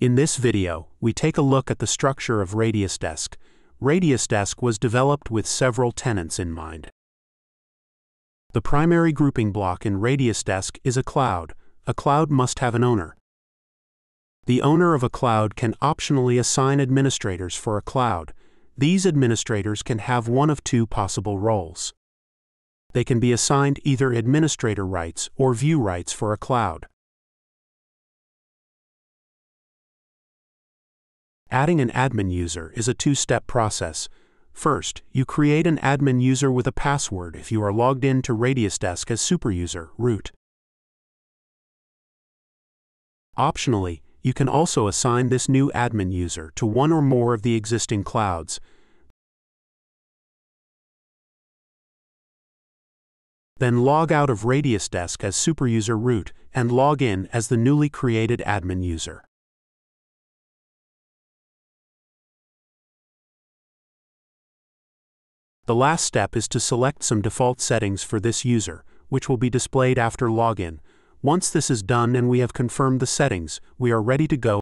In this video, we take a look at the structure of RADIUSdesk. RADIUSdesk was developed with several tenants in mind. The primary grouping block in RADIUSdesk is a cloud. A cloud must have an owner. The owner of a cloud can optionally assign administrators for a cloud. These administrators can have one of two possible roles. They can be assigned either administrator rights or view rights for a cloud. Adding an admin user is a two-step process. First, you create an admin user with a password if you are logged in to RADIUSdesk as superuser root. Optionally, you can also assign this new admin user to one or more of the existing clouds. Then log out of RADIUSdesk as superuser root and log in as the newly created admin user. The last step is to select some default settings for this user, which will be displayed after login. Once this is done and we have confirmed the settings, we are ready to go